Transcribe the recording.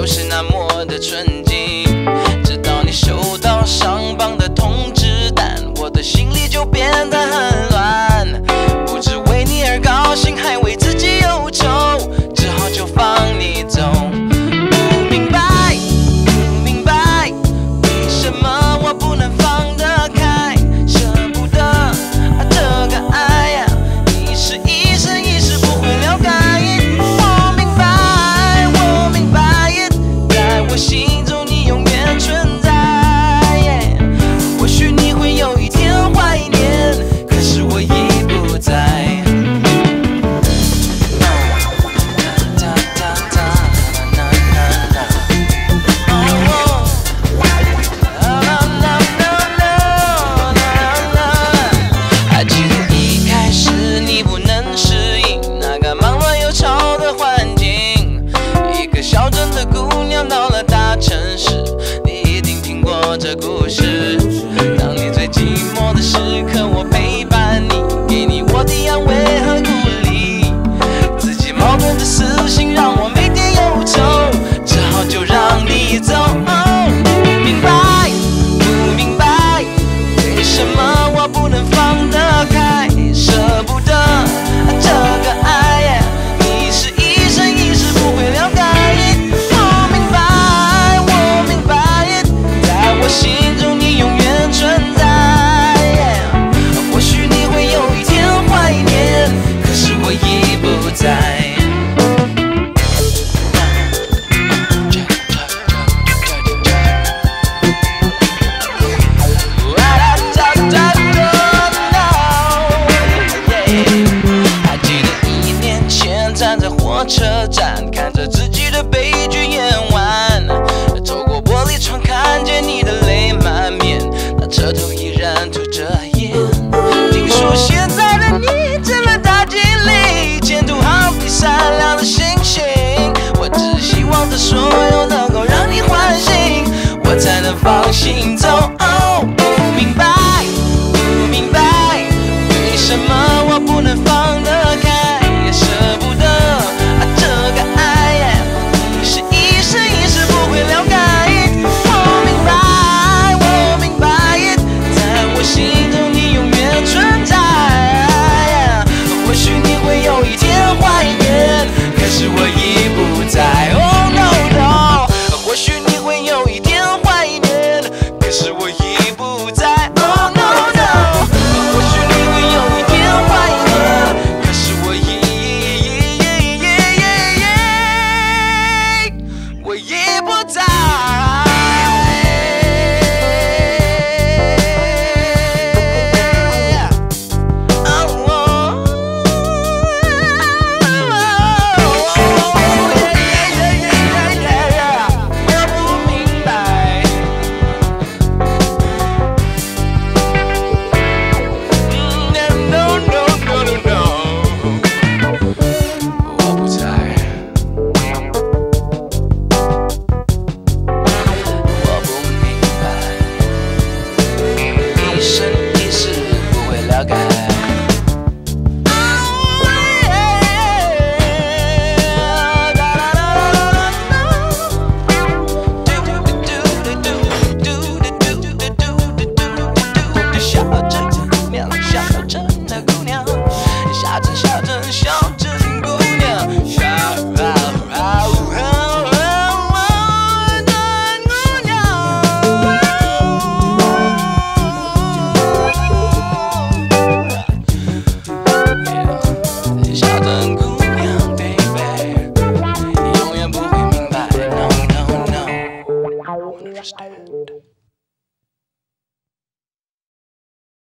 都是那么的纯车站看着自己 nation.